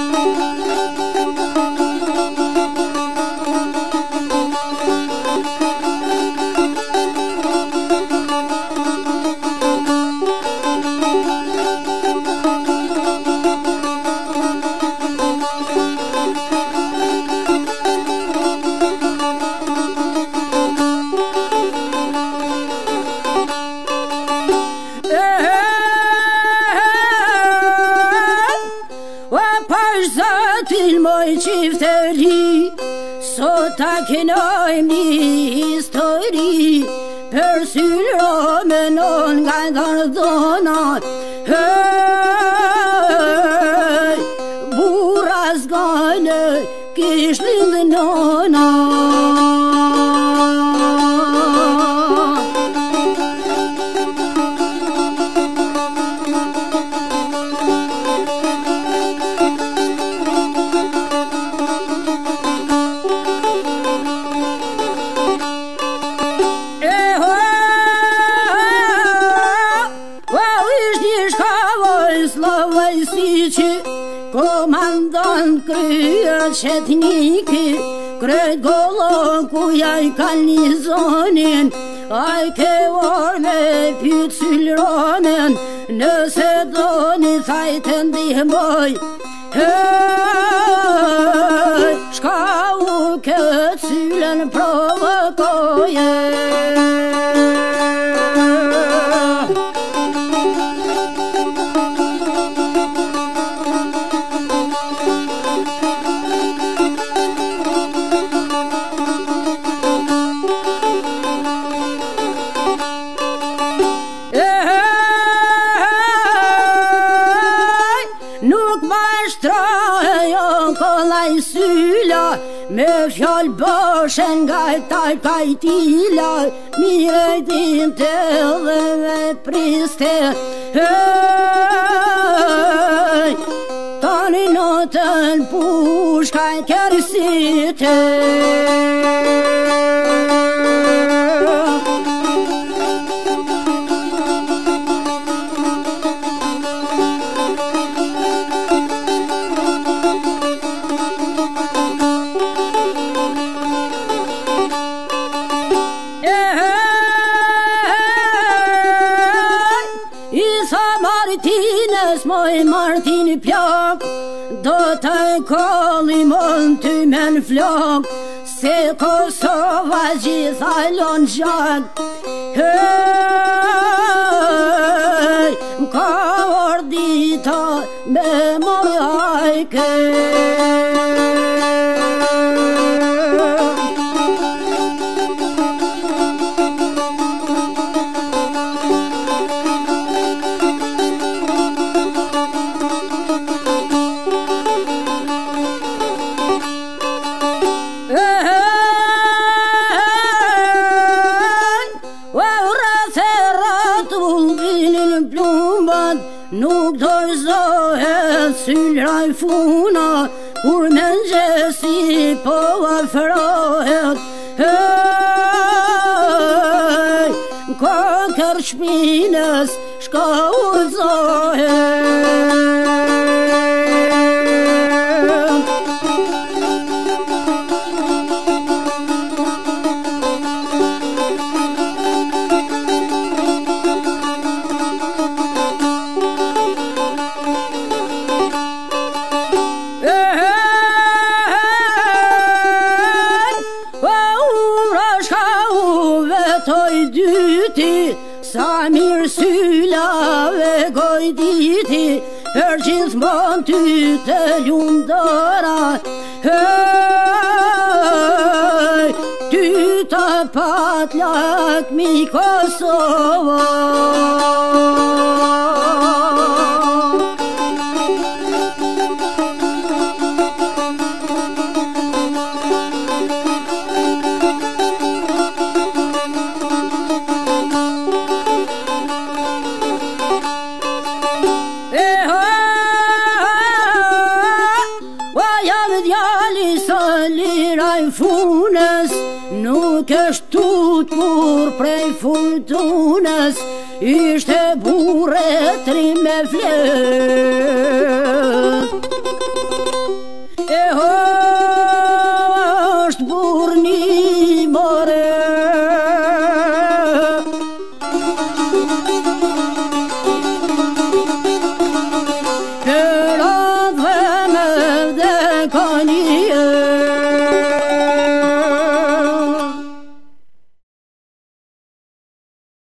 Thank you. është zatil moj qifteri Sot ta kenoj mi histori Për syrë me non nga i gardonat Hej, bura zgane kishtin dhe non si që komandon kryë qëtniki Kretë gollon ku ja i kal një zonin A i ke orë me pytë Nëse doni thaj të ndihmoj Shka u ke cilën pro kollaj syla Me fjall bëshen nga e taj kajtila Mire din të dhe me priste hey, Tani notën pushka e kërësitej martines, moj martini plak Do të kolim mën ty men flok Se Kosova gjitha lën gjak Hej, ka vërdita me moj hajke Hej, Nuk do zohe syllaj funa Kur me gjesi po afrohet Hej, ka kërshpines shka u zohet Sa mirë syla ve goj diti Për qizë ty të ljundëra Ty të pat lakmi Kosovë funës Nuk është tutë pur prej fujtunës Ishte bure tri me fletë